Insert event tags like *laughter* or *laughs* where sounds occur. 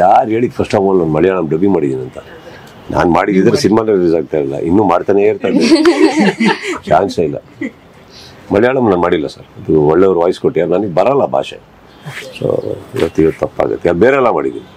ಯಾರು ಹೇಳಿ first of all ನಾನು ಮಲಯಾಳಂ ಡಬ್ಬಿಂಗ್ ಮಾಡಿದ್ದೀನಿ ಅಂತ. ನಾನು ಮಾಡಿದ್ದಿದ್ರೆ ಸಿನಿಮಾ ರಿಲೀಸ್ ಆಗ್ತಾ ಇಲ್ಲ. ಇನ್ನೂ ಮಾಡ್ತಾನೆ ಇರ್ತಾನೆ ಚಾನ್ಸೇ *laughs* ಇಲ್ಲ. ಮಲಯಾಳಂ ನಾನು ಮಾಡಿಲ್ಲ ಸರ್ ಇದು ಒಳ್ಳೆಯವ್ರು ವಾಯ್ಸ್ ಕೊಟ್ಟಿದ್ದಾರೆ ನನಗೆ ಬರಲ್ಲ ಭಾಷೆ. ಸೊ ಇವತ್ತು ಇವತ್ತು ತಪ್ಪಾಗುತ್ತೆ. ಬೇರೆಲ್ಲ ಮಾಡಿದ್ದೀನಿ